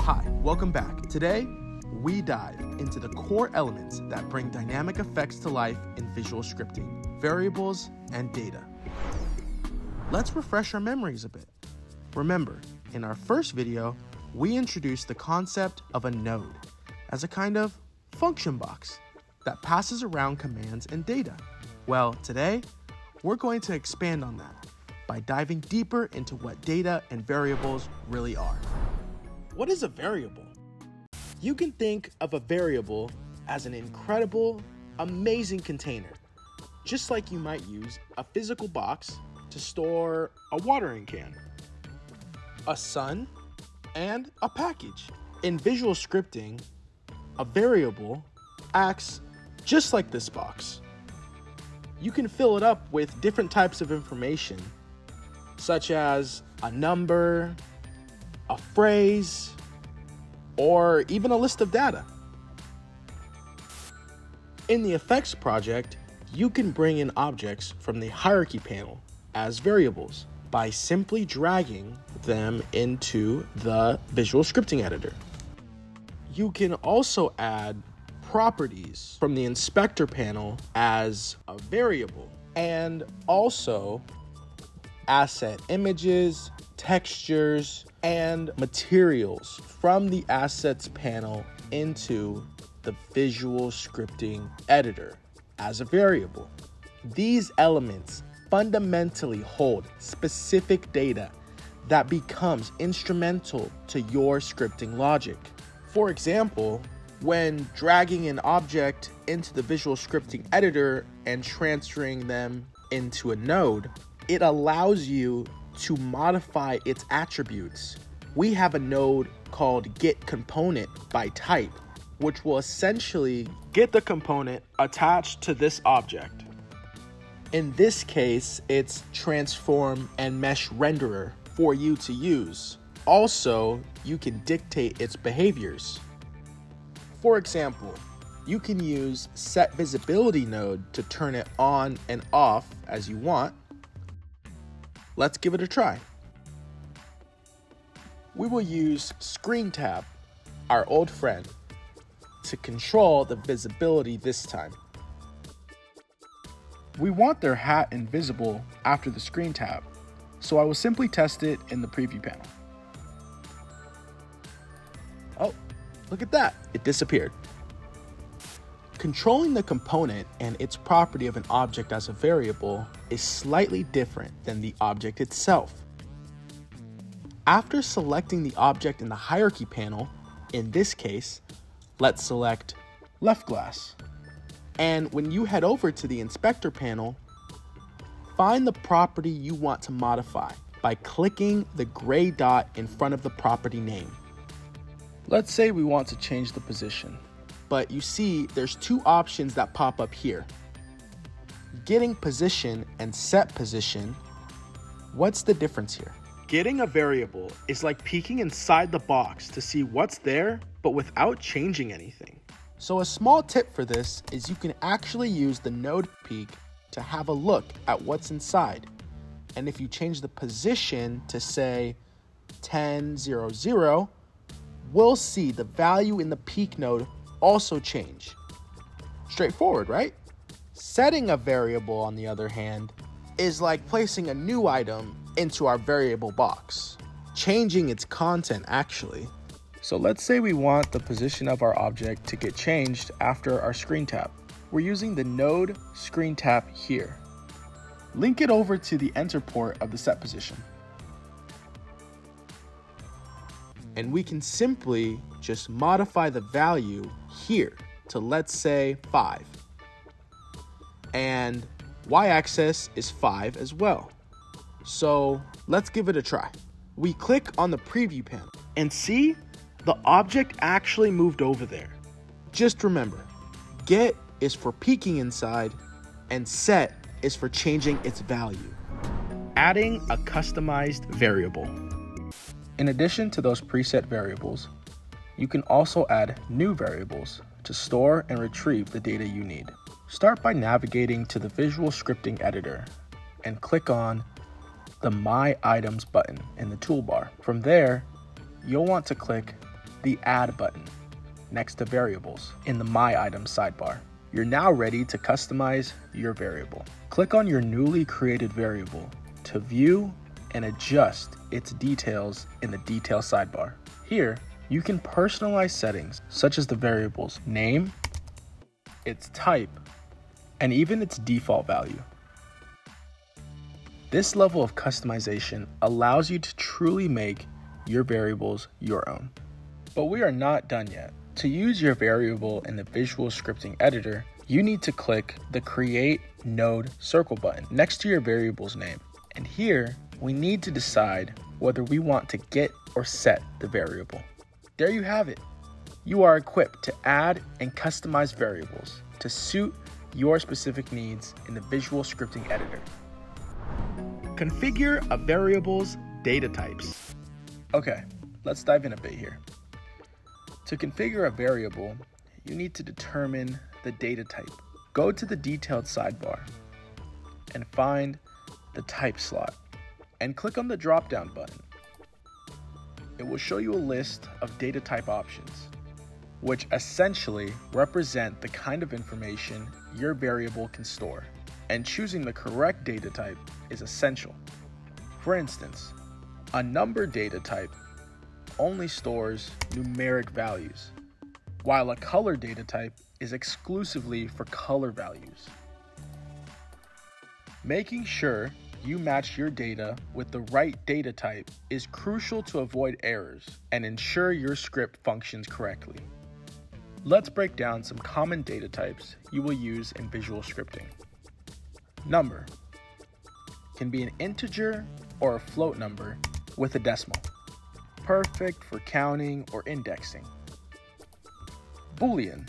Hi, welcome back. Today, we dive into the core elements that bring dynamic effects to life in visual scripting, variables, and data. Let's refresh our memories a bit. Remember, in our first video, we introduced the concept of a node as a kind of function box that passes around commands and data. Well, today, we're going to expand on that by diving deeper into what data and variables really are. What is a variable? You can think of a variable as an incredible, amazing container, just like you might use a physical box to store a watering can, a sun, and a package. In visual scripting, a variable acts just like this box. You can fill it up with different types of information, such as a number, a phrase, or even a list of data. In the effects project, you can bring in objects from the hierarchy panel as variables by simply dragging them into the visual scripting editor. You can also add properties from the inspector panel as a variable and also asset images, textures, and materials from the assets panel into the visual scripting editor as a variable. These elements fundamentally hold specific data that becomes instrumental to your scripting logic. For example, when dragging an object into the visual scripting editor and transferring them into a node, it allows you to modify its attributes. We have a node called get component by type, which will essentially get the component attached to this object. In this case, it's transform and mesh renderer for you to use. Also, you can dictate its behaviors. For example, you can use set visibility node to turn it on and off as you want. Let's give it a try. We will use screen tap, our old friend, to control the visibility this time. We want their hat invisible after the screen tap, so I will simply test it in the preview panel. Oh, look at that, it disappeared. Controlling the component and its property of an object as a variable is slightly different than the object itself. After selecting the object in the hierarchy panel, in this case, let's select left glass. And when you head over to the inspector panel, find the property you want to modify by clicking the gray dot in front of the property name. Let's say we want to change the position, but you see there's two options that pop up here. Getting position and set position. What's the difference here? Getting a variable is like peeking inside the box to see what's there, but without changing anything. So a small tip for this is you can actually use the node peek to have a look at what's inside. And if you change the position to say 10, 0, 0, we'll see the value in the peek node also change. Straightforward, right? Setting a variable, on the other hand, is like placing a new item into our variable box, changing its content actually. So let's say we want the position of our object to get changed after our screen tap. We're using the node screen tap here. Link it over to the enter port of the set position. And we can simply just modify the value here to let's say 5. And y-axis is 5 as well. So let's give it a try. We click on the preview panel and see the object actually moved over there. Just remember, get is for peeking inside and set is for changing its value. Adding a customized variable. In addition to those preset variables, you can also add new variables to store and retrieve the data you need. Start by navigating to the Visual Scripting Editor and click on the My Items button in the toolbar. From there, you'll want to click the Add button next to Variables in the My Items sidebar. You're now ready to customize your variable. Click on your newly created variable to view and adjust its details in the Detail sidebar. Here, you can personalize settings such as the variable's name, its type, and even its default value. This level of customization allows you to truly make your variables your own. But we are not done yet. To use your variable in the Visual Scripting Editor, you need to click the Create Node Circle button next to your variable's name. And here, we need to decide whether we want to get or set the variable. There you have it. You are equipped to add and customize variables to suit your specific needs in the Visual Scripting Editor. Configure a variable's data types. Okay, let's dive in a bit here. To configure a variable, you need to determine the data type. Go to the detailed sidebar and find the type slot and click on the drop down button. It will show you a list of data type options, which essentially represent the kind of information your variable can store. And choosing the correct data type is essential. For instance, a number data type only stores numeric values, while a color data type is exclusively for color values. Making sure you match your data with the right data type is crucial to avoid errors and ensure your script functions correctly. Let's break down some common data types you will use in visual scripting. Number can be an integer or a float number with a decimal. Perfect for counting or indexing. Boolean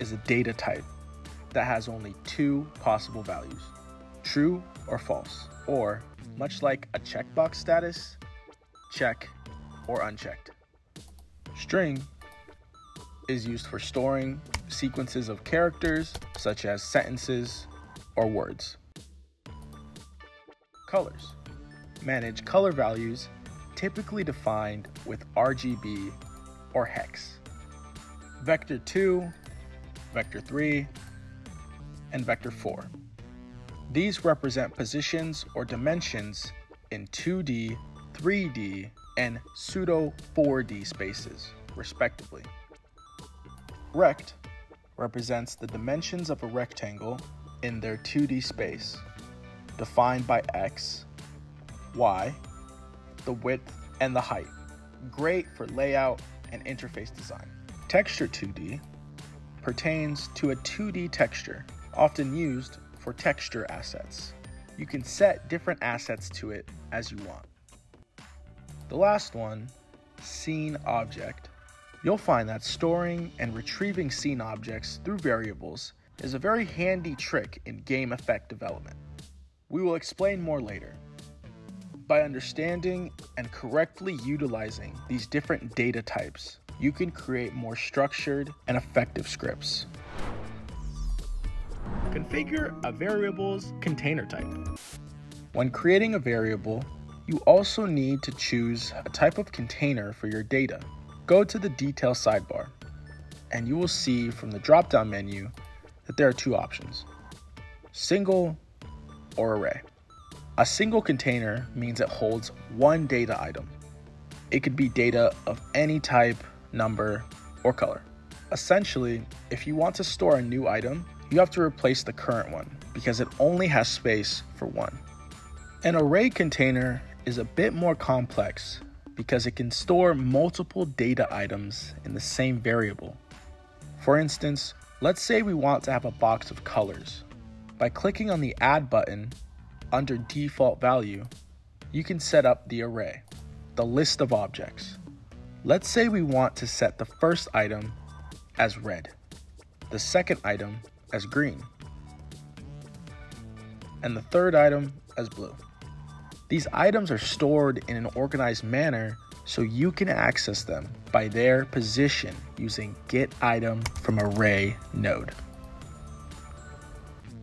is a data type that has only two possible values, true or false, or much like a checkbox status, check or unchecked. String is used for storing sequences of characters such as sentences or words. Colors manage color values typically defined with RGB or hex. Vector 2, Vector 3, and Vector 4 these represent positions or dimensions in 2D, 3D, and pseudo 4D spaces, respectively. Rect represents the dimensions of a rectangle in their 2D space, defined by x, y, the width, and the height. Great for layout and interface design. Texture 2D pertains to a 2D texture, often used for texture assets. You can set different assets to it as you want. The last one, scene object. You'll find that storing and retrieving scene objects through variables is a very handy trick in game effect development. We will explain more later. By understanding and correctly utilizing these different data types, you can create more structured and effective scripts. Configure a variable's container type. When creating a variable, you also need to choose a type of container for your data. Go to the Detail sidebar, and you will see from the drop-down menu that there are two options, single or array. A single container means it holds one data item. It could be data of any type, number, or color. Essentially, if you want to store a new item, you have to replace the current one because it only has space for one. An array container is a bit more complex because it can store multiple data items in the same variable. For instance, let's say we want to have a box of colors. By clicking on the Add button under Default Value, you can set up the array, the list of objects. Let's say we want to set the first item as red, the second item as green, and the third item as blue. These items are stored in an organized manner so you can access them by their position using get item from array node.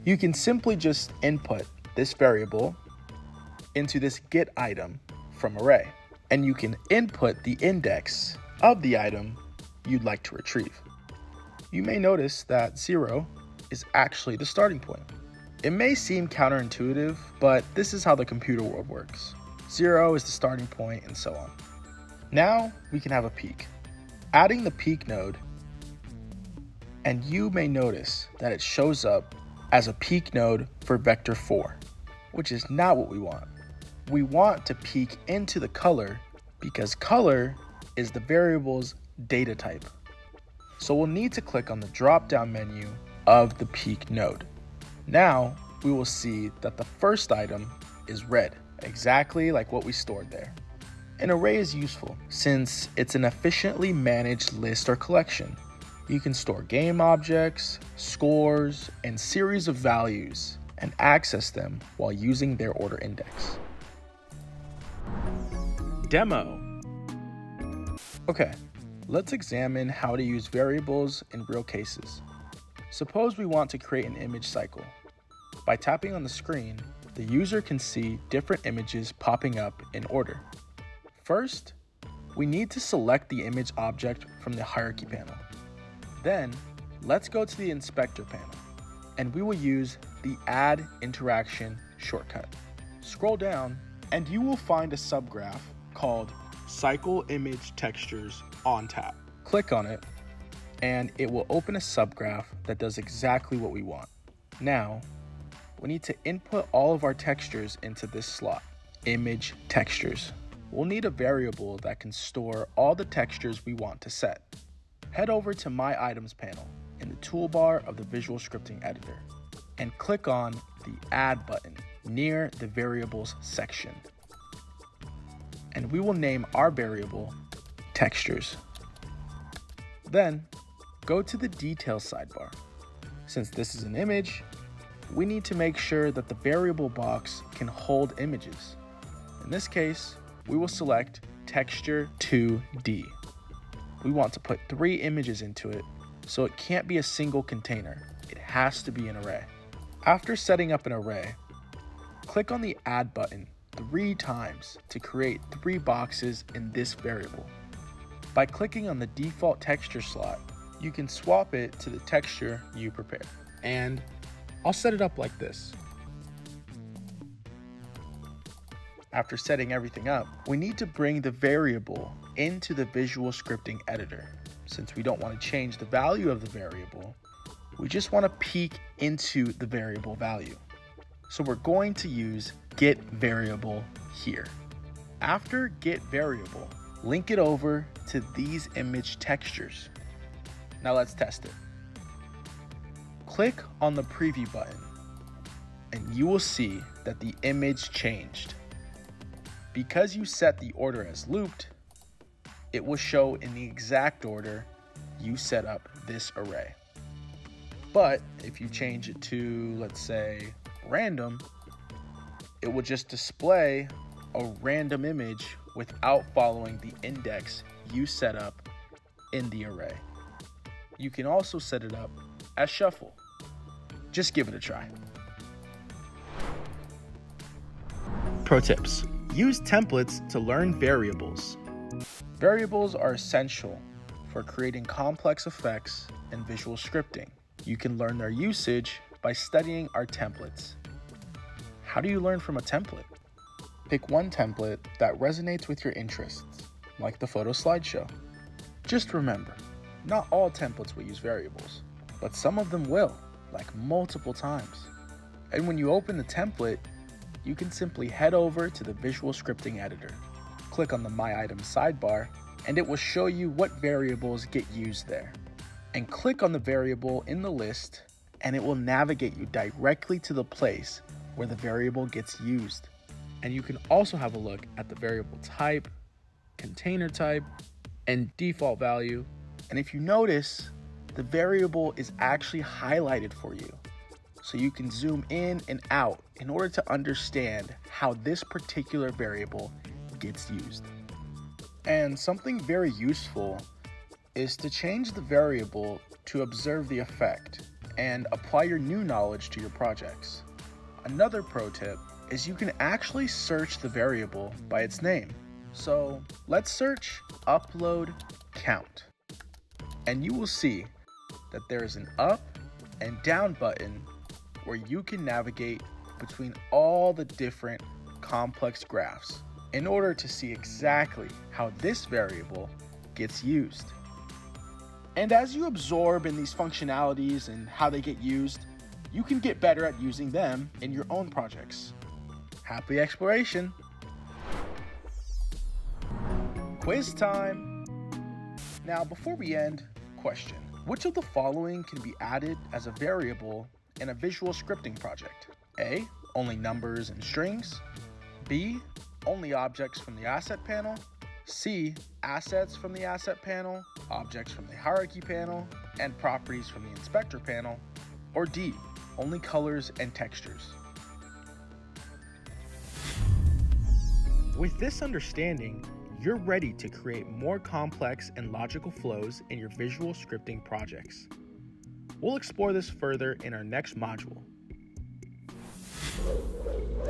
You can simply just input this variable into this get item from array, and you can input the index of the item you'd like to retrieve. You may notice that 0 is actually the starting point. It may seem counterintuitive, but this is how the computer world works. 0 is the starting point and so on. Now we can have a peek. Adding the peek node, and you may notice that it shows up as a peek node for vector 4, which is not what we want. We want to peek into the color because color is the variable's data type. So we'll need to click on the drop down menu of the peek node. Now we will see that the first item is red, exactly like what we stored there. An array is useful since it's an efficiently managed list or collection you can store game objects, scores, and series of values and access them while using their order index. Demo. Okay, let's examine how to use variables in real cases. Suppose we want to create an image cycle. By tapping on the screen, the user can see different images popping up in order. First, we need to select the image object from the hierarchy panel. Then, let's go to the inspector panel and we will use the add interaction shortcut. Scroll down and you will find a subgraph called cycle image textures on tap. Click on it and it will open a subgraph that does exactly what we want. Now, we need to input all of our textures into this slot, image textures. We'll need a variable that can store all the textures we want to set head over to My Items panel in the toolbar of the Visual Scripting Editor and click on the Add button near the Variables section. And we will name our variable Textures. Then, go to the Details sidebar. Since this is an image, we need to make sure that the variable box can hold images. In this case, we will select Texture 2D we want to put three images into it, so it can't be a single container. It has to be an array. After setting up an array, click on the Add button three times to create three boxes in this variable. By clicking on the default texture slot, you can swap it to the texture you prepare. And I'll set it up like this. After setting everything up, we need to bring the variable into the visual scripting editor. Since we don't want to change the value of the variable, we just want to peek into the variable value. So we're going to use get variable here. After get variable, link it over to these image textures. Now let's test it. Click on the preview button and you will see that the image changed. Because you set the order as looped, it will show in the exact order you set up this array. But if you change it to, let's say, random, it will just display a random image without following the index you set up in the array. You can also set it up as shuffle. Just give it a try. Pro tips use templates to learn variables. Variables are essential for creating complex effects in visual scripting. You can learn their usage by studying our templates. How do you learn from a template? Pick one template that resonates with your interests, like the photo slideshow. Just remember, not all templates will use variables, but some of them will, like multiple times. And when you open the template, you can simply head over to the visual scripting editor click on the My Items sidebar and it will show you what variables get used there. And click on the variable in the list and it will navigate you directly to the place where the variable gets used. And you can also have a look at the variable type, container type, and default value. And if you notice, the variable is actually highlighted for you. So you can zoom in and out in order to understand how this particular variable gets used. And something very useful is to change the variable to observe the effect and apply your new knowledge to your projects. Another pro tip is you can actually search the variable by its name. So let's search upload count. And you will see that there is an up and down button where you can navigate between all the different complex graphs in order to see exactly how this variable gets used. And as you absorb in these functionalities and how they get used, you can get better at using them in your own projects. Happy exploration! Quiz time! Now, before we end, question. Which of the following can be added as a variable in a visual scripting project? A. Only numbers and strings. B. Only objects from the asset panel. C. Assets from the asset panel, objects from the hierarchy panel, and properties from the inspector panel. Or D. Only colors and textures. With this understanding, you're ready to create more complex and logical flows in your visual scripting projects. We'll explore this further in our next module.